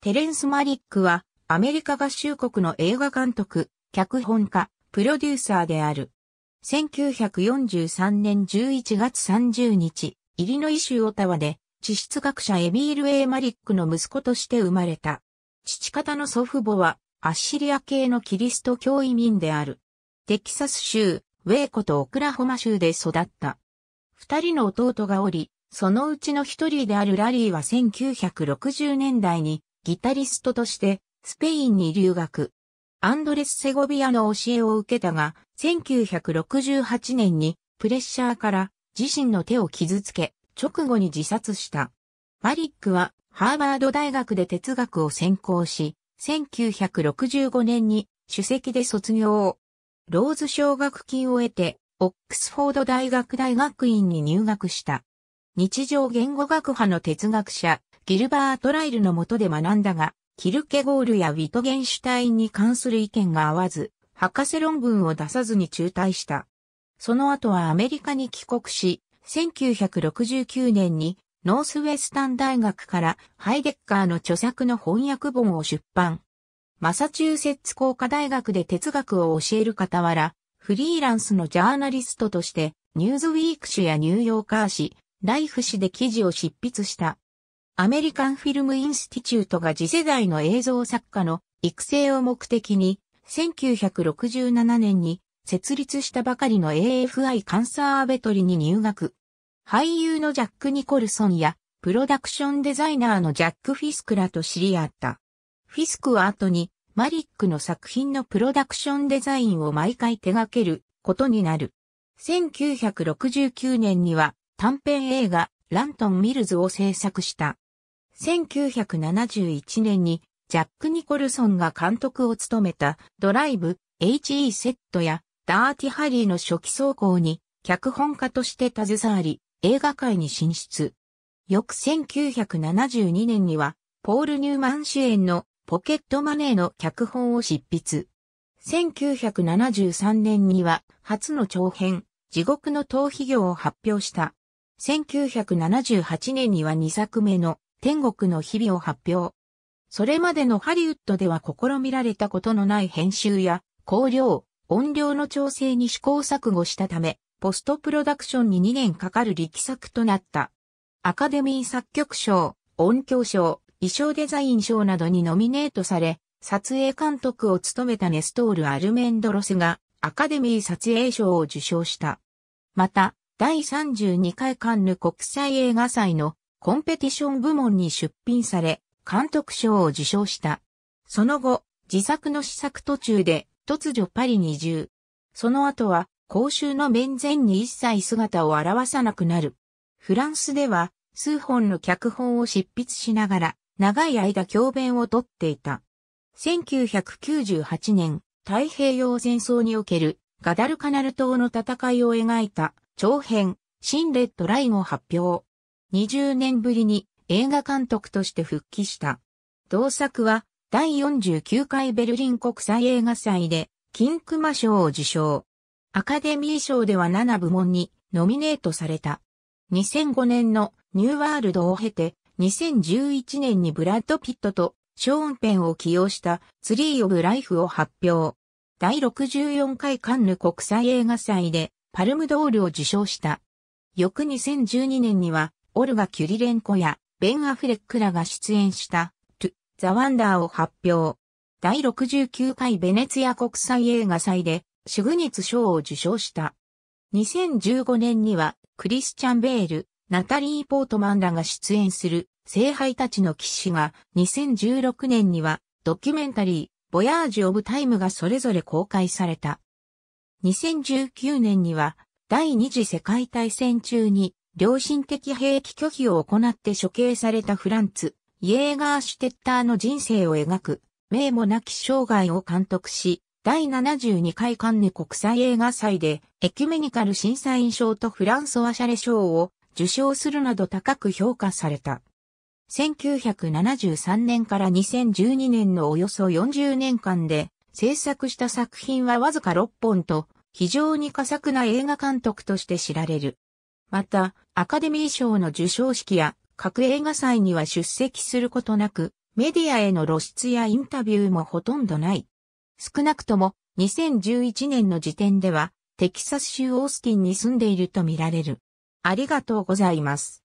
テレンス・マリックはアメリカ合衆国の映画監督、脚本家、プロデューサーである。1943年11月30日、イリノイ州オタワで地質学者エミール・エー・マリックの息子として生まれた。父方の祖父母はアッシリア系のキリスト教移民である。テキサス州、ウェイコとオクラホマ州で育った。二人の弟がおり、そのうちの一人であるラリーは1960年代にギタリストとしてスペインに留学。アンドレス・セゴビアの教えを受けたが、1968年にプレッシャーから自身の手を傷つけ、直後に自殺した。マリックはハーバード大学で哲学を専攻し、1965年に主席で卒業。ローズ奨学金を得て、オックスフォード大学大学院に入学した。日常言語学派の哲学者、ギルバート・ライルの下で学んだが、キルケゴールやウィトゲンシュタインに関する意見が合わず、博士論文を出さずに中退した。その後はアメリカに帰国し、1969年にノースウェスタン大学からハイデッカーの著作の翻訳本を出版。マサチューセッツ工科大学で哲学を教える傍ら、フリーランスのジャーナリストとして、ニューズウィーク誌やニューヨーカー誌、ライフ誌で記事を執筆した。アメリカンフィルムインスティチュートが次世代の映像作家の育成を目的に、1967年に設立したばかりの AFI カンサーアベトリに入学。俳優のジャック・ニコルソンやプロダクションデザイナーのジャック・フィスクらと知り合った。フィスクは後にマリックの作品のプロダクションデザインを毎回手掛けることになる。1969年には短編映画ラントン・ミルズを制作した。1971年にジャック・ニコルソンが監督を務めたドライブ、HE セットやダーティ・ハリーの初期走行に脚本家として携わり映画界に進出。翌1972年にはポール・ニューマン主演のポケットマネーの脚本を執筆。1973年には初の長編地獄の逃避業を発表した。1978年には2作目の天国の日々を発表。それまでのハリウッドでは試みられたことのない編集や光量、音量の調整に試行錯誤したため、ポストプロダクションに2年かかる力作となった。アカデミー作曲賞、音響賞、衣装デザイン賞などにノミネートされ、撮影監督を務めたネストール・アルメンドロスがアカデミー撮影賞を受賞した。また、第32回カンヌ国際映画祭のコンペティション部門に出品され、監督賞を受賞した。その後、自作の試作途中で突如パリに移住。その後は、公衆の面前に一切姿を現さなくなる。フランスでは、数本の脚本を執筆しながら、長い間教鞭をとっていた。1998年、太平洋戦争におけるガダルカナル島の戦いを描いた長編、新レッドラインを発表。20年ぶりに映画監督として復帰した。同作は第49回ベルリン国際映画祭で金熊賞を受賞。アカデミー賞では7部門にノミネートされた。2005年のニューワールドを経て2011年にブラッド・ピットとショーンペンを起用したツリー・オブ・ライフを発表。第64回カンヌ国際映画祭でパルムドールを受賞した。翌2012年にはオルガ・キュリレンコやベン・アフレックらが出演した、トゥ・ザ・ワンダーを発表。第69回ベネツィア国際映画祭で、シグニス賞を受賞した。2015年には、クリスチャン・ベール、ナタリー・ポートマンらが出演する、聖杯たちの騎士が、2016年には、ドキュメンタリー、ボヤージ・オブ・タイムがそれぞれ公開された。2019年には、第二次世界大戦中に良心的兵器拒否を行って処刑されたフランツ、イエーガーシュテッターの人生を描く、名もなき生涯を監督し、第72回カンヌ国際映画祭でエキュメニカル審査員賞とフランソワシャレ賞を受賞するなど高く評価された。1973年から2012年のおよそ40年間で制作した作品はわずか6本と非常に佳作な映画監督として知られる。また、アカデミー賞の授賞式や各映画祭には出席することなく、メディアへの露出やインタビューもほとんどない。少なくとも2011年の時点ではテキサス州オースティンに住んでいるとみられる。ありがとうございます。